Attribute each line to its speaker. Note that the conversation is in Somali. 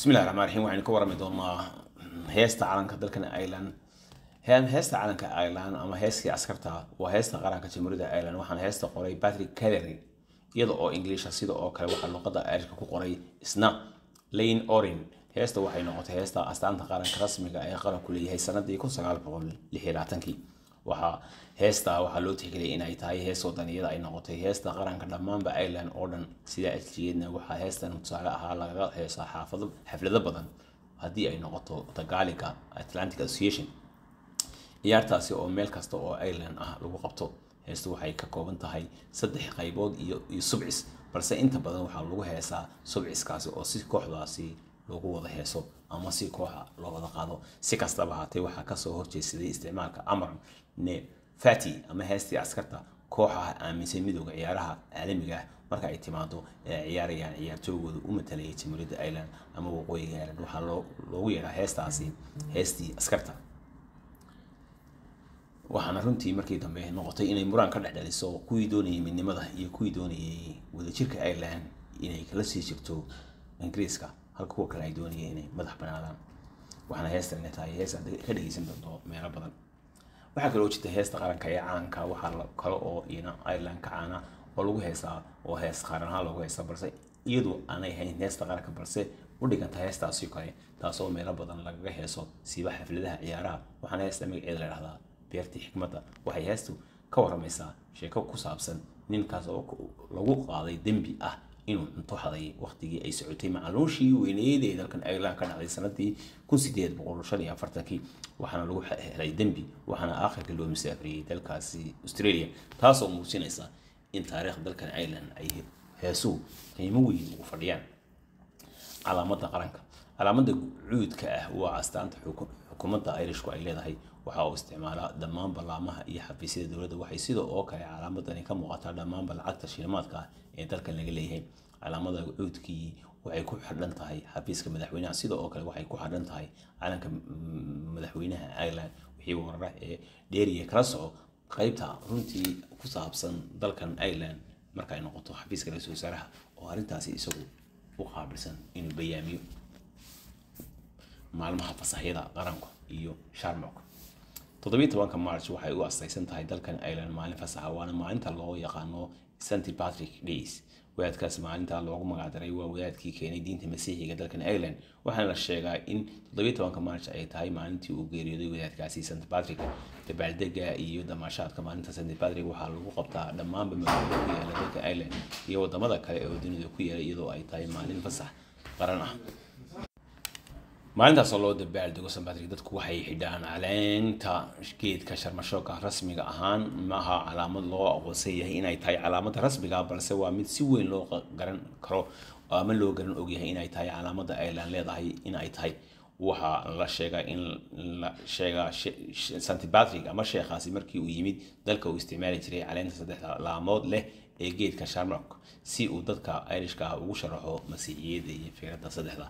Speaker 1: bismillahi raxmaan raxiim waxaynu ka warami doonaa heesta calanka dalkan ireland. He- heesta calanka ireland ama heeskii askarta waa heesta qaranka jamhuuriyadda ireland. Waxaana heesta qoray patrick kellery iyada oo ingiliisha sida oo kale waxaa luqadda irishka ku qoray isna lane orin heesta waxay noqotay heesta astaanta qaranka rasmiga ee qaranku leeyahay sanadii kun sagaal boqol lix labaatankii waxaa heesta waxaa loo tixgeliyay inay tahay hees wadaniyada ay noqotay. Heesta qaranka dhammaanba ireland oo dhan sidaa ajligeedna waxaa heestan tusaale ahaa lagaga heesaa xaafado xaflado badan haddii ay noqoto dagaaliga atlantic association. Ciyaartaasi oo meel kasta oo ireland ah lagu qabto heestu waxay ka kooban tahay saddex qaybood iyo iyo subcis. Balse inta badan waxaa lagu heesaa subciskaasi oo si kooxdaasi loogu wada heeso ama si kooxa loo wada qaado. Si kastaba haatee waxaa ka soo horjeedsaday isticmaalka amar ne fati ama heestii askarta kooxaha aaminsan midooda ciyaaraha caalamiga ah. Marka ay timaado ee ciyaarayaan ciyaartoygooda u matalayay jamhuuriyadda ireland ama waqooyiga ireland. Waxaa loo loogu yeedhaa heestaasi heestii askarta. Waxaana runtii markii dambe noqotay inay muraan ka dhex dhaliso kuwii doonayay midnimada iyo kuwii doonayay wadajirka ireland inay kala sii jirto ingiriiska halka kale ay doonayeen inay madax banaadaan. Waxaana heestan inay tahay hees aad ka dhegeysan doonto meelo badan. Waxaa kaloo jirta heesta qaranka ee caanka waxaa kale oo iyana ireland ka caana oo lagu heesaa oo hees qaran ahaan lagu heesaa balse iyadu aanay hayn heesta qaranka balse u dhiganta heestaasi kale taasoo meelo badan lagaga heeso siiba xafladaha ciyaaraha. Waxaana heesta magaceeda la dhahdaa beertii xikmadda waxay heestu ka waramaysaa sheeko ku saabsan ninkaas oo lagu qaaday dembi ah inuu cunto haday waqtigii ay socotay macluushii weyneyd ee dalkan ireland ka dhacday sanadii kun sideed boqol shan iyo afartankii waxaana lagu he- helay dembi waxaana aakhirka loo musaafiriyey dalkaasi australia taasoo muujinaysa in taariikhda dalkan ireland ay heesuhu qiimo weyn ugu fadhiyaan. Calaamadda qaranka calaamadda cuudka ah waa astaanta xuku- xukuumadda irishku ay leedahay waxa uu isticmaalaa dhammaan ballaamaha iyo xafiisyada dowladda. Waxay sidoo oo kale calaamadani ka muuqataa dhammaanba lacagta shilimaadka ee dalkan laga leeyahay. Calaamada cuudkii waxay ku xidhan tahay xafiiska madaxweynaha sidoo oo kale waxay ku xidhan tahay calanka madaxweynaha ireland wixii warara ee dheeriya kala soco qaybta runtii ku saabsan dalkan ireland marka ay noqoto xafiiska ra'iisul wasaaraha oo arrintaasi isagu u qaabilsan inuu bayaamiyo maalmaha fasaxyada qaranka iyo sharmok tobanka march waxay u astaysan tahay dalkan ireland maalin fasaxa waana maalinta loo yaqaano st patrick days. Wadaadkaas maalinta loogu magacdaray waa wadaadkii keenay diinta masiixiga dalkan ireland waxaana la sheegaa in tobanka march ay tahay maalintii uu geeriyooday wadaadkaasi st patrick. Dabaaldega iyo damaashaadka maalinta st patrick waxaa lagu qabtaa dhammaanba magaalada ku yaalla dalka ireland iyo waddamada kale oo dunida ku yaalla iyadoo ay tahay maalin fasax qaran ah maalintaasoo loo dabaaldego st patrick dadku waxay xidhaan caleenta geedka sharmashooka rasmiga ahaan. Maaha calaamad loo aqoonsan yahay inay tahay calaamada rasmiga balse waa mid si weyn loo garan karo ama loo garan ogyahay inay tahay calaamada ireland leedahay in ay tahay. Waxaa la sheegaa in la sheegaa patrick ama sheekhaasi markii uu yimid dalka uu isticmaali jiray caleenta saddexda laamood leh ee geedka shamrock si uu dadka irishka ugu sharaxo masiixiyadda iyo fikradda saddexda